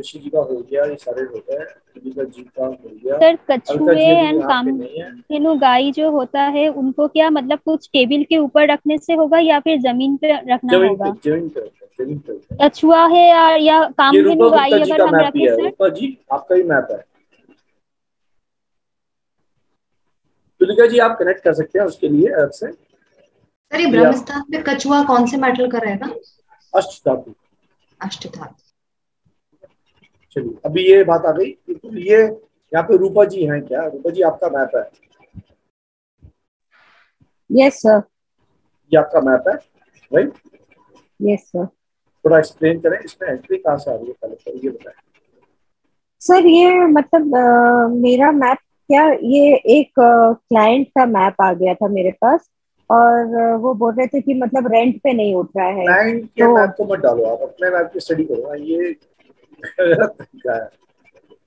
ऋषि जी का हो गया ये सारे हो गए जी का हो गया। सर कछुए एंड काम है। तेनु गाय जो होता है उनको क्या मतलब कुछ टेबल के ऊपर रखने से होगा या फिर ज़मीन पे रखना ज़मीन होगा? पे ज़मीन पे है, ज़मीन पे कछुआ है या या कामधेनु गाय अगर का हम रखें सर? जी आपका ही मैप है। तुलिका जी आप कनेक्ट कर सकते हैं उसके लिए ऐप से? सर ये ब्रह्मस्थान में कछुआ कौन से मेटल का रहेगा? अष्ट धातु अष्टधातु। चलिए अभी ये बात आ गई तो ये यहाँ पे रूपा जी हैं क्या? रूपा जी आपका मैप है? यस सर ये आपका मैप है? राइट यस सर थोड़ा एक्सप्लेन करें इसमें एंट्री कहाँ से आ रही है पहले तो ये बताएँ। सर ये मतलब अ, मेरा मैप क्या ये एक क्लाइंट का मैप आ गया था मेरे पास और वो बोल रहे थे कि मतलब रेंट पे नहीं उठ रहा है। क्लाइंट के तो- मैप को मत डालो आप अपने मैप की स्टडी करो। हाँ, ये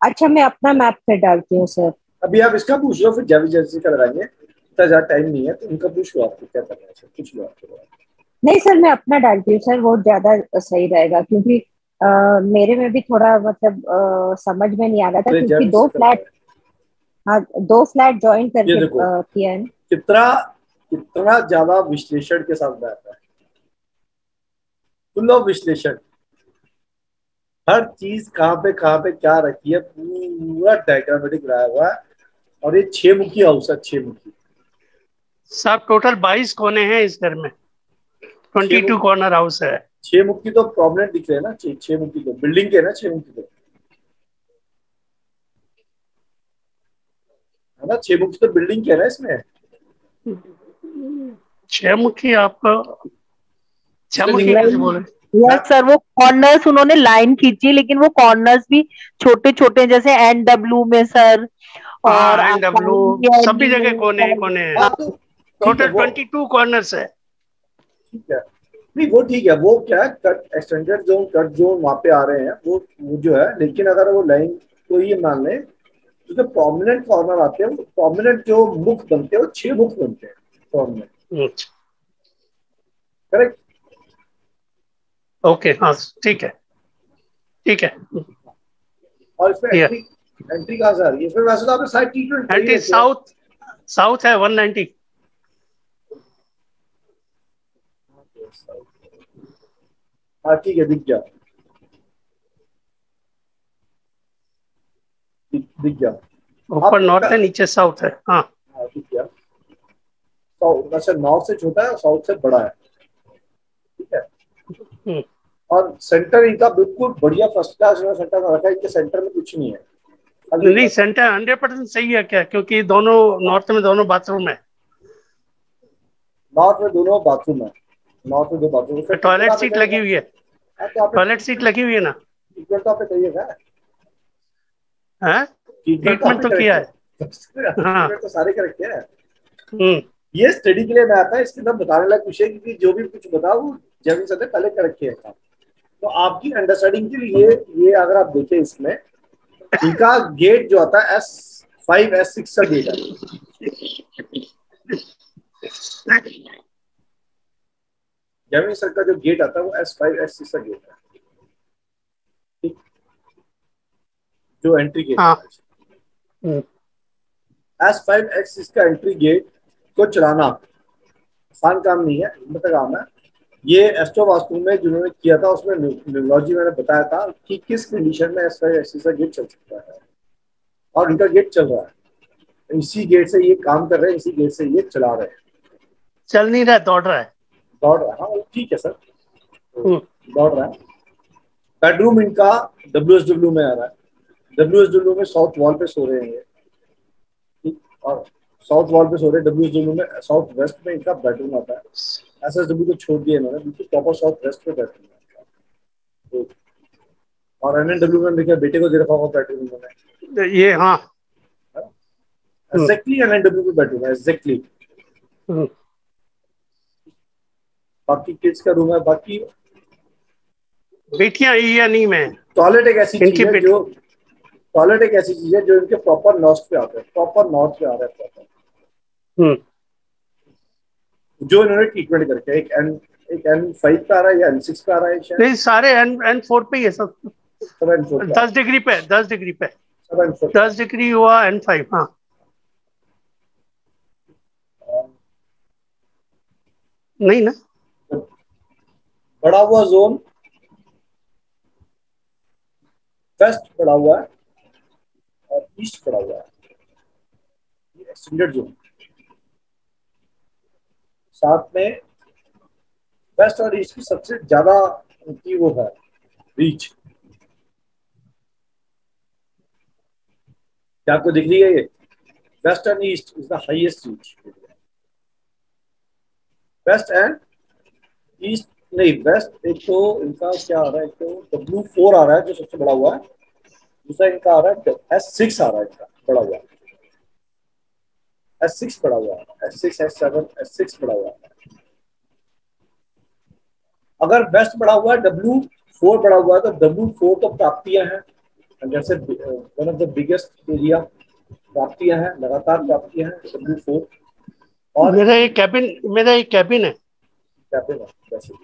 अच्छा मैं अपना मैप पे डालती हूँ सर अभी आप इसका पूछ लो फिर जावी जर्सी का लगाएँगे इतना ज़्यादा टाइम नहीं है तो उनका पूछ लो आपको क्या करना है सर पूछ लो आपके नहीं सर मैं अपना डालती हूँ सर वो ज़्यादा सही रहेगा क्योंकि अ, मेरे में भी थोड़ा मतलब अ, समझ में नहीं आ रहा था क्योंकि दो फ्लैट हाँ दो फ्लैट ज्वाइन ये करके किया है। कितना कितना ज़्यादा विश्लेषण के साथ बैठा है। फुल ऑफ़ विश्लेषण। हर चीज़ कहाँ पे कहाँ पे क्या रखी है पूरा डायग्रामेटिक रहा हुआ है। और ये छह मुखी हाउस है छह मुखी। साहब टोटल बाईस कोने हैं इस घर में। ट्वेंटी टू कॉर्नर हाउस है। छह मुखी तो प्रॉब्लम दिख रहे हैं ना छह मुखी तो। बिल्डिंग के ना छह मुखी तो। है ना छह मुखी तो बिल्डिंग के है ना इसमें। छह मुखी आपका छह मुखी बोले? यस सर वो कॉर्नर्स उन्होंने लाइन खींची लेकिन वो कॉर्नर्स भी छोटे छोटे जैसे एन डब्ल्यू में सर और और आपका डब्ल्यू सभी जगह कोने कोने हैं। हाँ, ठीक है, टोटल वो- ट्वेंटी टू कॉर्नर्स है। ठीक है। नहीं वो ठीक है वो क्या है cut extended zone cut zone वहाँ पे आ रहे हैं वो वो जो है लेकिन अगर वो लाइन को ये मान लें तो जो प्रोमिनेंट कॉर्नर आते हैं वो प्रोमिनेंट जो मुख बनते हैं वो छह मुख बनते हैं प्रोमिनेंट अच्छा, करेक्ट ओके हाँ ठीक है। ठीक है। और इसमें एंट्री एंट्री कहाँ से आ रही है? इसमें वैसे तो आपने साइड टी एंटी साउथ साउथ है। वन नाइनटी हाँ ठीक है दिख गया। दिख दिख गया। ऊपर नॉर्थ है नीचे साउथ है। हाँ। हाँ ठीक है साउथ वैसे नॉर्थ से छोटा है साउथ से बड़ा है। और सेंटर इनका बिल्कुल बढ़िया फ़र्स्ट क्लास सेंटर में रखा है इनके सेंटर में कुछ नहीं है। नहीं सेंटर हंड्रेड परसेंट सही है क्या? क्योंकि दोनों नॉर्थ में दोनों बाथरूम है। नॉर्थ में दोनों बाथरूम है। नॉर्थ में दो बाथरूम टॉयलेट सीट लगी हुई है। टॉयलेट सीट लगी हुई है ना? ट्रीटमेंट तो आपने करिएगा है ट्रीटमेंट तो किया है। हाँ। तो सारे के रखे हैं। हम्म। ये स्टडी के लिए मैं आता है इसके अंदर बताने लायक कुछ है क्योंकि जो भी कुछ बताओ ज़मीन सतह पहले कर रखे हैं तो आपकी अंडरस्टैंडिंग के लिए ये अगर आप देखें इसमें इनका गेट जो आता है एस फाइव एस सिक्स का गेट है। ज़मीन सर का जो गेट आता है वो एस फाइव एस सिक्स का गेट है। जो entry gate. S five X six का एंट्री गेट को चलाना आसान काम नहीं है हिम्मत काम है। ये एस्ट्रो वास्तु में जिन्होंने किया था उसमें न्यूरोलॉजी मैंने बताया था कि किस कंडीशन में एस का गेट चल सकता है। और इनका गेट चल रहा है। इसी गेट से ये काम कर रहे हैं इसी गेट से ये चला रहे हैं। चल नहीं रहा दौड़ रहा है। दौड़ रहा है हाँ ठीक है सर। हम्म। दौड़ रहा है। बेडरूम इनका डब्ल्यू एस डब्ल्यू में आ रहा है। डब्ल्यू एस डब्ल्यू में साउथ वॉल पे सो रहे हैं ये। और साउथ वॉल पे सो रहे डब्ल्यू डब्ल्यू में साउथ वेस्ट में इनका बेडरूम आता है। एस एस डब्ल्यू को छोड़ दिया इन्होंने बिल्कुल प्रॉपर साउथ वेस्ट पे बेडरूम है और एन एन डब्ल्यू में देखिए बेटे को दे रखा होगा बेडरूम इन्होंने। ये हाँ। एग्जैक्टली एन एन डब्ल्यू पे बेडरूम है एग्जैक्टली। बाकी किड्स का रूम है बाकी बेटियाँ ई या नहीं में? टॉयलेट एक ऐसी चीज़ है जो टॉयलेट एक ऐसी चीज़ है जो इनके प्रॉपर नॉर्थ पे आता है प्रॉपर नॉर्थ पे आ रहा है प्रॉपर जो इन्होंने ट्रीटमेंट करके एक एन एक एन फाइव का आ रहा है या एन सिक्स का आ रहा है नहीं सारे एन एन फोर पे ही है सब। सेवन फोर दस डिग्री पे दस डिग्री पे। सेवन फोर दस डिग्री हुआ एन फाइव हाँ। नहीं ना? बड़ा हुआ जोन वेस्ट पड़ा हुआ है और ईस्ट पड़ा हुआ है। ये एक्सटेंडेड जोन साथ में वेस्ट और ईस्ट की सबसे ज़्यादा उनकी वो है रीच क्या आपको दिख रही है ये? West and east is the highest reach west and east नहीं वेस्ट एक तो इनका क्या आ रहा है, एक तो डब्ल्यू फोर आ रहा है, जो सबसे बड़ा हुआ है। दूसरा इनका आ रहा है एस सिक्स आ रहा है इनका, बड़ा हुआ एस सिक्स बड़ा हुआ है। S six S seven S six बड़ा हुआ है। अगर वेस्ट बड़ा हुआ है डब्ल्यू फोर बड़ा हुआ है तो डब्ल्यू फोर तो प्राप्तियाँ हैं। जैसे one of the biggest area प्राप्तियाँ हैं लगातार प्राप्तियाँ हैं डब्ल्यू फोर और मेरा एक कैबिन मेरा एक कैबिन है। कैबिन है वैसे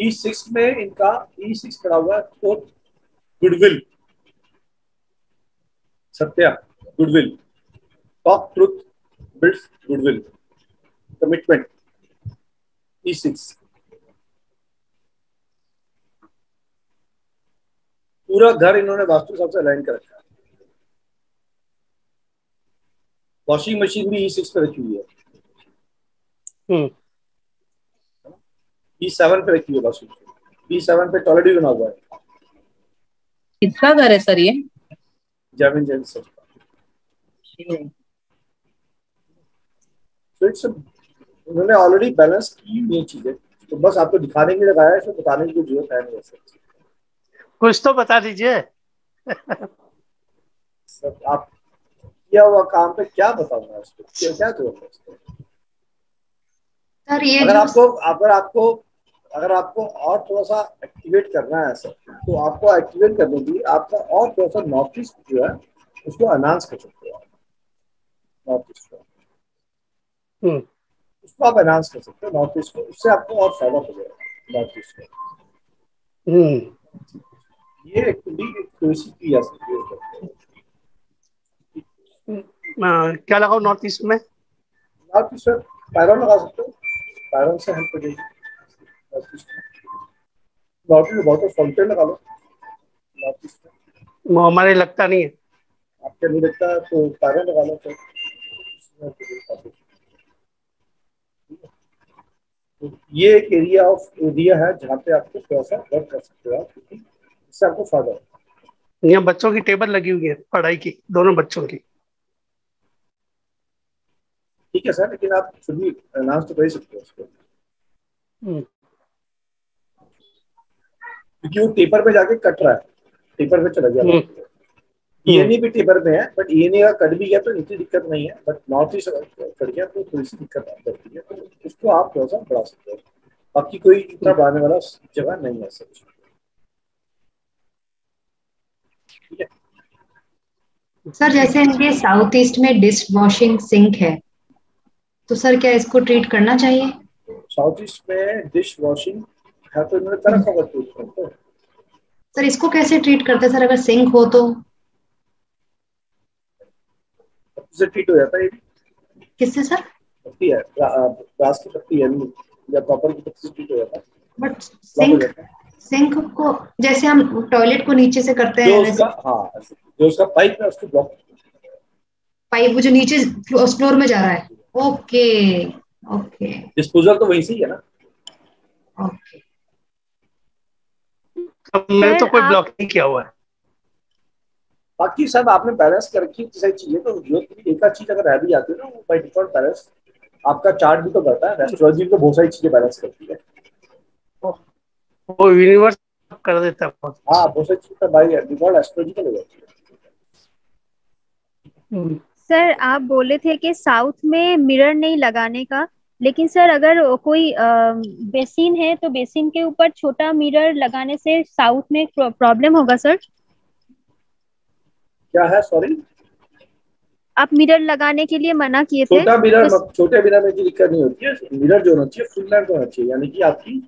ई सिक्स में इनका ई सिक्स पड़ा हुआ है तो goodwill Satya goodwill truth builds goodwill commitment E six पूरा घर इन्होंने वास्तु हिसाब से अलाइन कर रखा है। वॉशिंग मशीन भी ई सिक्स पे रखी हुई है। ई सेवन पे रखी हुई है वॉशिंग मशीन ई सेवन पे टॉयलेट भी बना हुआ है। कितना घर है सर ये? जैविन जैन सर। तो इट्स उन्होंने ऑलरेडी बैलेंस की हुई चीज़ें। तो बस आपको दिखाने के लिए लगाया है बताने की ज़रूरत है नहीं कुछ तो बता दीजिए। सर आप किया हुआ काम पे क्या बताऊँगा इसको क्या क्या ज़रूरत है ये अगर आपको अगर आपको अगर आपको और थोड़ा सा एक्टिवेट करना है सर तो आपको एक्टिवेट करने के लिए आपका और थोड़ा सा नॉर्थ ईस्ट जो है उसको अनाउंस कर सकते हो आप। नॉर्थ ईस्ट को उसको आप एनहांस कर सकते हो नॉर्थ ईस्ट को। उससे आपको और फ़ायदा हो जाएगा नॉर्थ ईस्ट को। हम्म। ये एक्चुअली एक कोशिश की जा सकती है। क्या लगाओ नॉर्थ ईस्ट में? नॉर्थ ईस्ट में पैरन लगा सकते हो। पैरन से हेल्प हो जाएगी। नॉर्थ ईस्ट में। नॉर्थ ईस्ट वाटर फाउंटेन लगा लो। नॉर्थ ईस्ट में। हमारे लगता नहीं है। आपके नहीं लगता है तो पैरन लगा लो। फिर उसमें तो ये तो ये एक एरिया ऑफ़ एरिया है जहाँ पे आपको थोड़ा सा वर्क कर सकते हो क्योंकि इससे आपको फ़ायदा है यहाँ बच्चों की टेबल लगी हुई है पढ़ाई की दोनों बच्चों की। ठीक है सर लेकिन आप फिर भी अनाउंस तो कर ही सकते हो उसको। हम्म। क्योंकि वो पेपर पे जाके कट रहा है पेपर पे चला गया। हम्म। ईएनई भी पेपर पे है बट ईएनई का कट भी गया तो इतनी दिक्कत नहीं है बट नॉर्थ ईस्ट कट गया तो थोड़ी सी दिक्कत आ जाती है तो उसको आप थोड़ा सा बढ़ा सकते हो। बाकी कोई इतना बढ़ाने वाला जगह नहीं है सच। ठीक है। सर जैसे इनके साउथ ईस्ट में डिश वॉशिंग सिंक है तो सर क्या इसको ट्रीट करना चाहिए? साउथ ईस्ट में डिश वॉशिंग है तो इन्होंने कर रखा होगा ट्रीटमेंट तो सर इसको कैसे ट्रीट करते हैं? सर अगर सिंक हो तो? से ट्रीट हो जाता है किससे सर पत्ती है ग्रास की पत्ती है या प्रॉपर की पत्ती से ट्रीट हो जाता है। बट सिंक सिंक को जैसे हम टॉयलेट को नीचे से करते जो हैं उसका हाँ जो उसका पाइप है उसको ब्लॉक पाइप वो जो नीचे फ्लोर में जा रहा है। ओके ओके डिस्पोजल तो वहीं से ही है ना? ओके अब मैंने तो कोई ब्लॉक नहीं किया हुआ है। बाकी सब आपने बैलेंस कर रखी है सारी चीज़ें तो जो एक आध चीज़ अगर रह भी जाती है ना वो बाई डिफ़ॉल्ट बैलेंस आपका चार्ट भी तो करता है एस्ट्रोलॉजी भी तो बहुत सारी चीज़ें बैलेंस करती है। वो यूनिवर्स कर देता है हाँ बहुत सारी चीज़ें बाई डिफ़ॉल्ट एस्ट्रोलॉजिकल हो जाती है। हम्म। सर आप बोले थे कि साउथ में मिरर नहीं लगाने का लेकिन सर अगर कोई बेसिन है तो बेसिन के ऊपर छोटा मिरर लगाने से साउथ में प्रॉब्लम होगा सर क्या है? सॉरी आप मिरर लगाने के लिए मना किए थे। छोटा मिरर तो- छोटे मिरर में दिक्कत नहीं होती है। मिरर जो होना चाहिए फुल लेंथ होना चाहिए। यानी कि आपकी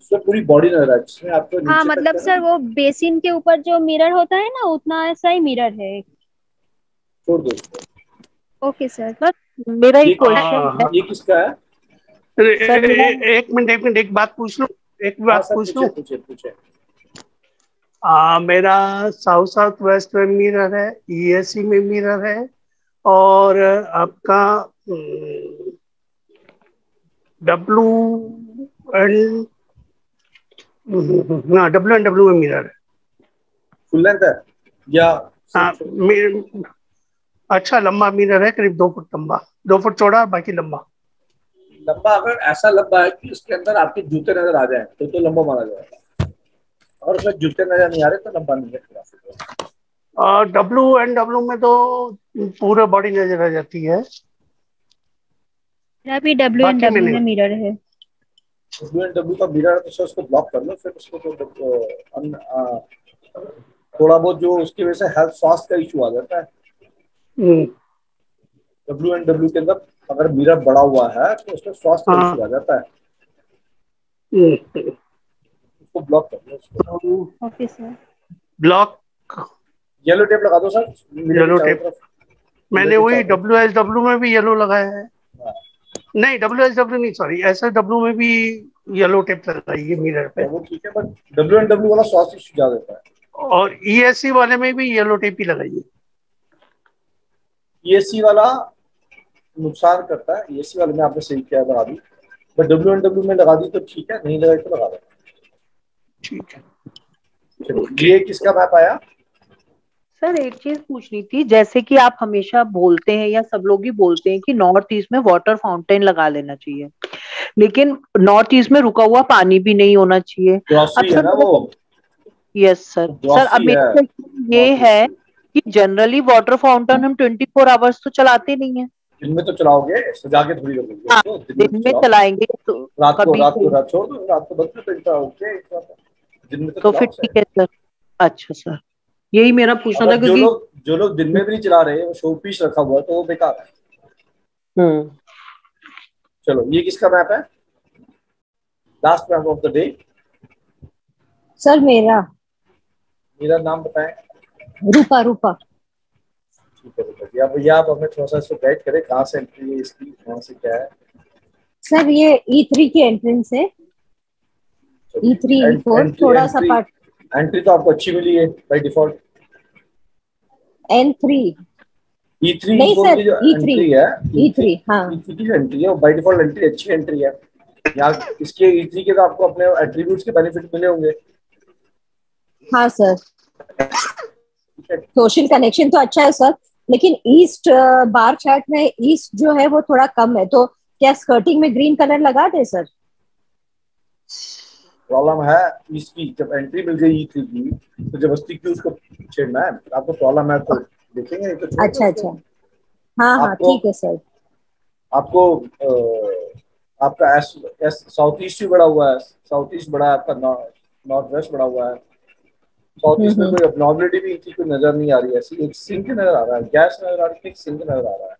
उसमें पूरी बॉडी नज़र आ जिसमें आपको हाँ मतलब सर वो बेसिन के ऊपर जो मिरर होता है ना उतना ऐसा ही मिरर है। छोड़ दो। ओके सर बस मेरा एक क्वेश्चन हाँ, है। ये किसका है? एक मिनट एक मिनट एक बात पूछ लूँ? एक हाँ, बात पूछ पूछे लूँ? पूछे पूछे आ, मेरा साउथ साउथ वेस्ट में मिरर है ईएससी में मिरर है और आपका डब्लू एंड हाँ डब्लू एंड डब्लू में मिरर है। फुल लेंथ है? या हाँ अच्छा लंबा मिरर है करीब दो फुट लंबा दो फुट चौड़ा बाकी लंबा। लंबा अगर ऐसा लंबा है कि उसके अंदर आपके जूते नज़र आ जाए तो तो लंबा माना जाएगा। और उसमें जूते नज़र नहीं आ रहे तो लंबा नहीं है डब्लू एंड डब्लू में तो पूरा बॉडी नज़र आ जाती है। मेरा भी डब्ल्यू एंड डब्ल्यू में मिरर है। डब्ल्यू एंड डब्ल्यू का मिरर है तो सर उसको ब्लॉक कर लो फिर उसको तो अन- थोड़ा बहुत जो उसकी वजह से हेल्थ स्वास्थ्य का इशू आ जाता है। हम्म, डब्ल्यू एंड डब्ल्यू के अंदर अगर मिरर बड़ा हुआ है तो उसमें स्वास्थ्य का हाँ। इशू आ जाता है। हम्म, उसको ब्लॉक कर तो okay sir block yellow tape लगा दो सर। Yellow tape. मैंने वही डब्ल्यू एस डब्ल्यू में भी येलो लगाया है। हाँ। नहीं डब्ल्यू एस डब्ल्यू नहीं सॉरी एस एस डब्ल्यू में भी येलो टेप लगाई है मिरर पे। वो ठीक है बट डब्ल्यू एंड डब्ल्यू वाला स्वास्थ्य ज़्यादा देता है। और ईएससी वाले में भी येलो टेप ही लगाई है। ईएससी वाला नुकसान करता है। ईएससी वाले में आपने सही किया लगा दी बट डब्ल्यू एंड डब्ल्यू में लगा दी तो ठीक है नहीं लगाई तो लगा दो। ठीक है। ये किसका मैप आया? सर एक चीज़ पूछनी थी जैसे कि आप हमेशा बोलते हैं या सब लोग ही बोलते हैं कि नॉर्थ ईस्ट में वाटर फाउंटेन लगा लेना चाहिए। लेकिन नॉर्थ ईस्ट में रुका हुआ पानी भी नहीं होना चाहिए। है ना वो? यस सर सर अब ये है कि जनरली वाटर फाउंटेन हम ट्वेंटी फोर आवर्स तो चलाते नहीं है। दिन में तो चलाओगे सजा के थोड़ी रखोगे हाँ, दिन में दिन तो में चलाएँगे तो रात को रात को रात छोड़ दो रात को बंद कर दो ओके दिन में तो, तो फिर ठीक है सर अच्छा सर। यही मेरा पूछना था अगर जो क्योंकि लोग जो लोग दिन में भी नहीं चला रहे वो शो पीस रखा हुआ है तो वो बेकार है। हम्म। चलो ये किसका मैप है? Last map of the day sir मेरा। मेरा नाम बताएँ। रूपा रूपा। ठीक है बेटा जी। अब या आप हमें थोड़ा सा इसको गाइड करें कहाँ से एंट्री है इसकी कहाँ से क्या है। सर ये ई थ्री की एंट्रेंस है। ई थ्री ई फोर थोड़ा सा पार्ट एंट्री तो आपको अच्छी मिली है by default N three E three नहीं सर, की जो E3 है ई थ्री हाँ. ई थ्री की एंट्री है बाय डिफ़ॉल्ट एंट्री अच्छी एंट्री है. यहाँ इसके ई थ्री के तो आपको अपने एट्रीब्यूट्स के बेनिफिट मिले होंगे. हाँ सर सोशल कनेक्शन तो अच्छा है सर लेकिन ईस्ट बार चार्ट में ईस्ट जो है वो थोड़ा कम है. तो क्या स्कर्टिंग में ग्रीन कलर लगा दे सर प्रॉब्लम है इसकी जब एंट्री मिल गई ई थ्री की तो ज़बरदस्ती क्यों उसको छेड़ना है आपको प्रॉब्लम है तो देखेंगे नहीं तो अच्छा अच्छा। हाँ हाँ ठीक है सर आपको आपका एस एस साउथ ईस्ट भी बड़ा हुआ है। साउथ ईस्ट बड़ा है आपका नॉर्थ वेस्ट बड़ा हुआ है। साउथ ईस्ट में कोई अपनॉर्मलिटी भी इतनी कोई नज़र नहीं आ रही है। ऐसी एक सिंक नज़र आ रहा है गैस नज़र आ रही है सिंक नज़र आ रहा है।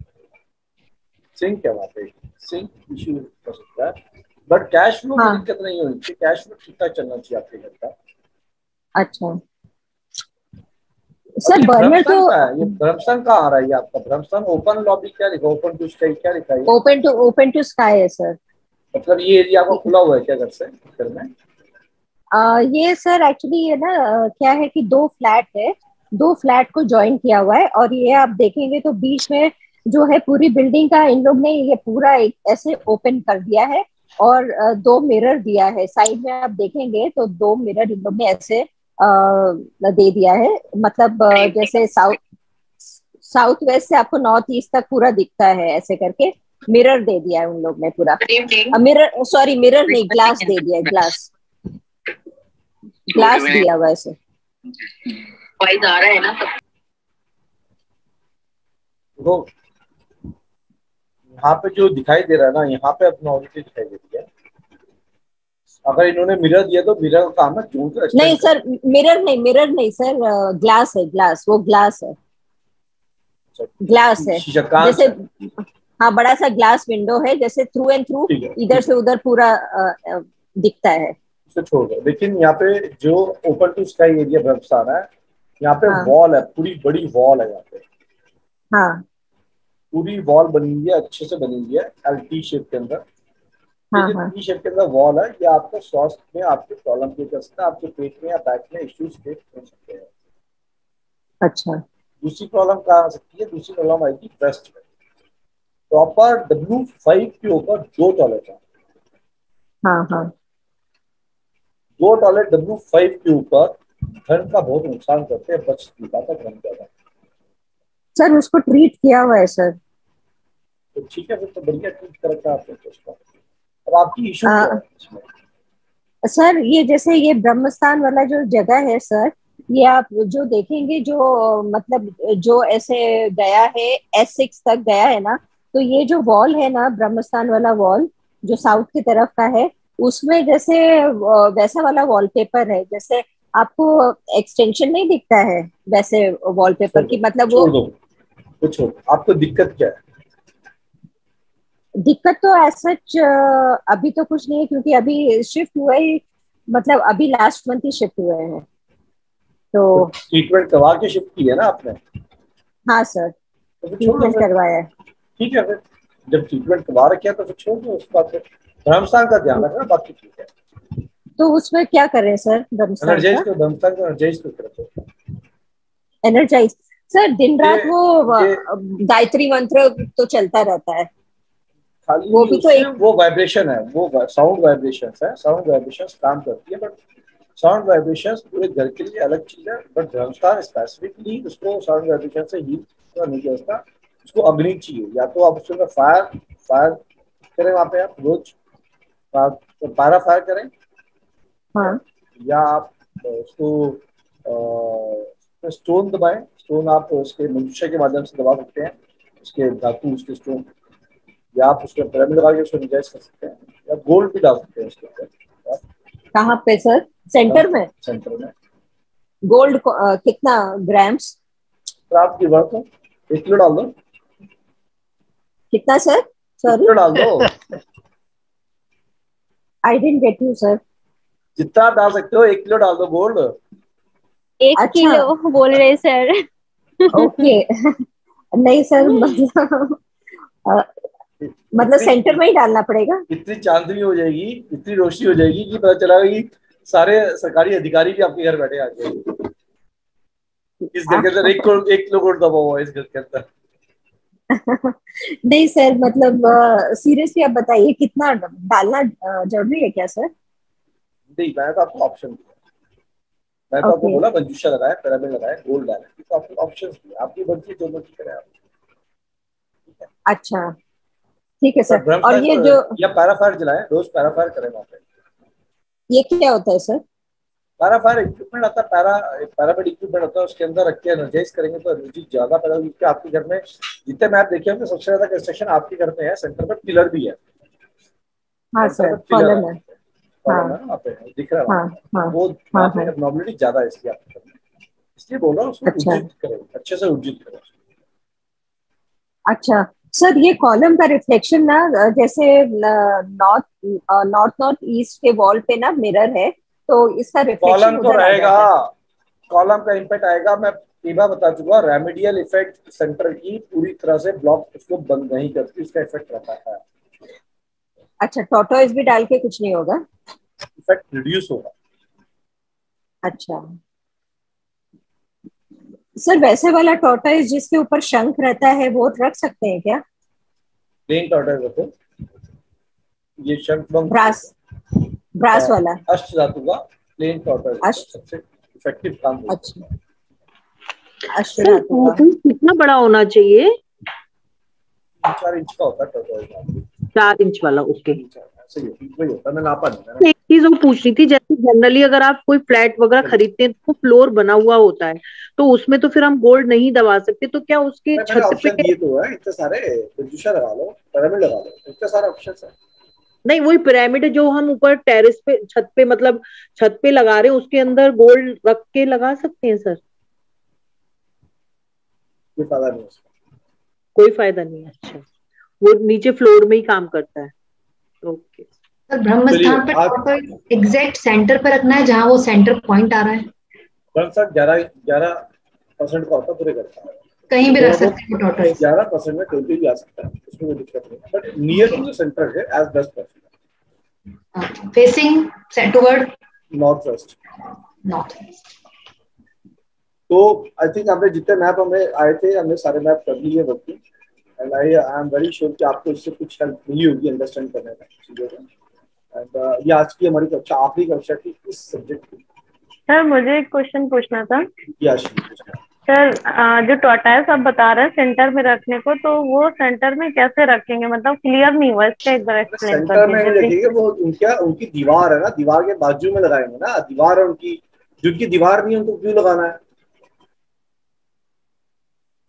सिंक है वहाँ पे सिंक इशू हो सकता है। बट कैश फ्लो में हाँ। दिक्कत नहीं होनी चाहिए। कैश फ्लो ठीक ठाक चलना चाहिए आपके घर का। अच्छा। सर बर्नर तो का ये ब्रह्मस्थान कहाँ आ रहा है आपका? ब्रह्मस्थान ओपन लॉबी क्या लिखा ओपन टू स्काई क्या लिखा है open to open to sky है सर। मतलब ये एरिया आपका खुला हुआ है क्या घर से? घर में? आ, ये सर एक्चुअली ये ना क्या है कि दो फ्लैट है। दो फ्लैट को ज्वाइन किया हुआ है और ये आप देखेंगे तो बीच में जो है पूरी बिल्डिंग का इन लोग ने ये पूरा एक ऐसे ओपन कर दिया है। और दो मिरर दिया है। साइड में आप देखेंगे तो दो मिरर इन लोग ने ऐसे अ, दे दिया है। मतलब जैसे साउथ साउथ वेस्ट से आपको नॉर्थ ईस्ट तक पूरा दिखता है ऐसे करके। मिरर दे दिया है उन लोग ने पूरा। मिरर सॉरी मिरर नहीं ग्लास दे दिया है ग्लास। ग्लास दिया हुआ वाइज आ रहा है ना यहाँ पे जो दिखाई दे रहा है ना यहाँ पे अपना ऑडिटी दिखाई दे रही है। अगर इन्होंने मिरर दिया तो मिरर का काम है जोन को extend नहीं सर मिरर नहीं मिरर नहीं सर ग्लास है ग्लास वो ग्लास है। ग्लास है। जैसे हाँ। बड़ा सा ग्लास विंडो है जैसे थ्रू एंड थ्रू इधर से उधर पूरा दिखता है। छोड़ दो। लेकिन यहाँ पे जो ओपन टू स्काई एरिया ब्रह्मस्थान है यहाँ पे हाँ। वॉल है पूरी बड़ी वॉल है यहाँ पे। हाँ। पूरी वॉल बनी हुई है अच्छे से बनी हुई है एल टी शेप के अंदर। हाँ हाँ। टी शेप के अंदर वॉल है ये आपको स्वास्थ्य में आपके प्रॉब्लम क्रिएट कर सकता है आपके पेट में या बैक में इश्यूज़ क्रिएट हो सकते हैं। अच्छा। दूसरी प्रॉब्लम कहाँ आ सकती है? दूसरी प्रॉब्लम आएगी ब्रेस्ट में। प्रॉपर डब्ल्यू फाइव के ऊपर दो टॉयलेट है। हाँ हाँ। दो टॉयलेट डब्ल्यू फाइव के ऊपर धन का बहुत नुकसान करते हैं बच नहीं धन ज़्यादा सर उसको ट्रीट किया हुआ है सर। तो ठीक है फिर तो बढ़िया ट्रीट कर रखा आपने तो उसका अब आपकी इशू सर ये जैसे ये ब्रह्मस्थान वाला जो जगह है सर ये आप जो देखेंगे जो मतलब जो ऐसे गया है एस सिक्स तक गया है ना तो ये जो वॉल है ना ब्रह्मस्थान वाला वॉल जो साउथ की तरफ़ का है उसमें जैसे वैसा वाला वॉलपेपर है जैसे आपको एक्सटेंशन नहीं दिखता है वैसे वॉलपेपर की मतलब वो छोड़ आपको दिक्कत क्या है? दिक्कत तो सच अभी तो कुछ नहीं है क्योंकि अभी शिफ्ट हुए ही मतलब अभी लास्ट मंथ ही शिफ्ट हुए हैं। तो ट्रीटमेंट करवा के शिफ्ट की है ना आपने? हाँ सर तो ट्रीटमेंट करवाया ठीक है फिर। जब ट्रीटमेंट करवा रखे तो फिर छोड़ दो उस बात पे। ब्रह्मस्थान का ध्यान रखना बाकी ठीक है। तो उसमें क्या करें सर एनर्जाइज को? ब्रह्मस्थान को एनर्जाइज को रखो एनर्जाइज सर दिन रात वो गायत्री मंत्र तो चलता रहता है। खाली वो भी तो एक- वो वाइब्रेशन है वो साउंड वाइब्रेशन है। साउंड वाइब्रेशन काम करती है बट साउंड वाइब्रेशन पूरे घर के लिए अलग चीज़ है बट ब्रह्मस्थान स्पेसिफिकली उसको साउंड वाइब्रेशन से हील नहीं सकता उसको अग्नि चाहिए। या तो आप अंदर फायर फायर करें वहाँ पे आप रोज। पारा फायर करें। हाँ। या आप उसको स्टोन दबाएँ। स्टोन आप उसके मनुष्य के माध्यम से दबा सकते हैं। उसके धातु उसके स्टोन या आप उसके पिरामिड लगा के उसको रिजाइज कर सकते हैं या गोल्ड भी डाल सकते हैं उसके ऊपर कहाँ पे सर सेंटर में? सेंटर में। गोल्ड कितना ग्राम्स तो आपकी वर्क हो एक किलो डाल दो। कितना सर एक सॉरी किलो डाल दो। I didn't get you sir जितना डाल सकते हो एक किलो डाल दो गोल्ड एक अच्छा। किलो बोल रहे सर ओके नहीं सर मतलब मतलब सेंटर में ही डालना पड़ेगा? इतनी चांदनी हो जाएगी इतनी रोशनी हो जाएगी कि पता चला कि सारे सरकारी अधिकारी भी आपके घर बैठे आ जाएँगे इस घर के अंदर एक करोड़ एक गोल्ड दबा हुआ है इस घर के अंदर। नहीं सर मतलब सीरियसली आप बताइए कितना डालना ज़रूरी है क्या सर? नहीं मैंने तो आपको ऑप्शन दिया। मैं तो आपको बोला मंजूषा लगाए पिरामिड लगाए गोल्ड डाले। तो आपको ऑप्शन दिए। आपकी मर्ज़ी जो मर्ज़ी करें आप। अच्छा। ठीक है सर और ये जो या पैराफायर चलाएँ रोज पैराफायर करें वहाँ पे। ये क्या होता है सर पैराफायर इक्विपमेंट आता है पैरा पैरामिड इक्विपमेंट होता है उसके अंदर रख के एनर्जाइज करेंगे तो एनर्जी ज़्यादा पैदा होगी क्योंकि आपके घर में जितने मैप देखे होंगे सबसे ज़्यादा कंस्ट्रक्शन आपके घर में है सेंटर पे पिलर भी है। हाँ सर कॉलम है। column है. ना वहाँ पे दिख रहा है हाँ हाँ वो हाँ, हाँ। ज़्यादा है इसलिए आपके घर में। इसलिए बोल रहा हूँ उसको अच्छा। करें अच्छे से उर्जित करें। अच्छा. सर ये कॉलम का रिफ्लेक्शन ना जैसे नॉर्थ नॉर्थ नॉर्थ ईस्ट के वॉल पे ना मिरर है तो इसका रिफ्लेक्शन कॉलम तो रहेगा। कॉलम का इम्पैक्ट आएगा मैं बार बता चुका रेमेडियल इफ़ेक्ट सेंटर की पूरी तरह से ब्लॉक उसको बंद नहीं करती उसका इफ़ेक्ट रहता है। अच्छा टोटोइस भी डाल के कुछ नहीं होगा? इफ़ेक्ट रिड्यूस होगा। अच्छा। सर वैसे वाला टोटोइस जिसके ऊपर शंख रहता है वो रख सकते हैं क्या? प्लेन टॉर्टर रखो। ये शंख ब्रास ब्रास हाँ। वाला। अष्ट धातु का प्लेन टॉर्टर अष्ट। सबसे इफ़ेक्टिव काम अच्छा। का। टोटल कितना बड़ा होना चाहिए? चार इंच का होता है टॉर्टर चार इंच वाला ओके। ऐसे ही ही होता है एक चीज़ और पूछनी थी जैसे जनरली अगर आप कोई फ्लैट वगैरह खरीदते हैं तो फ्लोर बना हुआ होता है तो उसमें तो फिर हम गोल्ड नहीं दबा सकते तो क्या उसके छत पे दिए तो है इतने सारे प्रदूषण लगा लो पिरामिड लगा लो इतने सारे ऑप्शन है। नहीं वही पिरामिड जो हम ऊपर टेरेस पे छत पे मतलब छत पे लगा रहे हैं उसके अंदर गोल्ड रख के लगा सकते हैं सर कोई फ़ायदा नहीं कोई फ़ायदा नहीं है अच्छा। वो नीचे फ्लोर में ही काम करता है। ओके सर ब्रह्म स्थान पर एग्जैक्ट सेंटर पर रखना है जहाँ वो सेंटर पॉइंट आ रहा है। वन सर ग्यारह ग्यारह परसेंट का होता है पूरे घर का कहीं भी रख सकते हैं टॉर्टॉइस ग्यारह परसेंट में कोई भी आ सकता है उसमें कोई दिक्कत नहीं। बट नियर टू सेंटर है as best facing toward north west north तो आई थिंक हमने जितने मैप हमें आए थे हमने सारे मैप कर लिए working and I I am very sure कि आपको इससे कुछ हेल्प मिली होगी अंडरस्टैंड करने में चीज़ों को एंड ये आज की हमारी कक्षा आखिरी कक्षा की इस सब्जेक्ट की। सर मुझे एक क्वेश्चन पूछना था। सर जो टॉटाइल्स आप बता रहे हैं सेंटर में रखने को तो वो सेंटर में कैसे रखेंगे? मतलब क्लियर नहीं हुआ इसका एक बार एक्सप्लेन सेंटर में रखेंगे वो उनका उनकी दीवार है ना दीवार के बाजू में लगाएँगे ना दीवार है उनकी जिनकी दीवार नहीं है उनको क्यों लगाना है?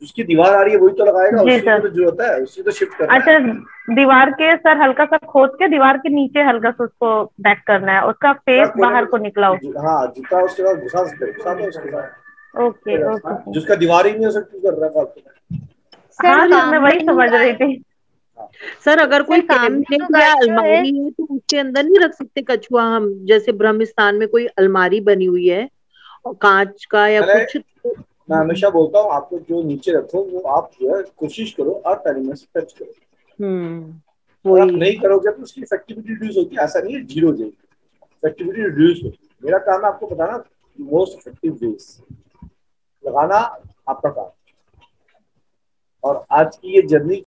जिसकी दीवार आ रही है वही तो लगाएगा उसी तो जो होता है उसी को शिफ्ट करना है। अच्छा दीवार के सर हल्का सा खोद के दीवार के नीचे हल्का सा उसको बैक करना है उसका फेस बाहर को निकला हो। हाँ जितना उसके बाद घुसा सकते घुसा दो उसके साथ ओके ओके। जिसका दीवार ही नहीं हो सकती कर रहा है सर हाँ सर मैं वही समझ रही थी। सर अगर कोई काम कैबिनेट तो या अलमारी है? तो उसके अंदर नहीं रख सकते कछुआ हम जैसे ब्रह्मस्थान में कोई अलमारी बनी हुई है और कांच का या कुछ मैं हमेशा बोलता हूँ आपको जो नीचे रखो वो आप जो है कोशिश करो अर्थ एलिमेंट से टच करो। हम्म आप नहीं करोगे तो उसकी इफेक्टिविटी रिड्यूस होगी ऐसा नहीं है ज़ीरो जाएगी इफेक्टिविटी रिड्यूस होगी मेरा काम है आपको बताना मोस्ट इफ़ेक्टिव वेज लगाना आपका काम। और आज की ये जर्नी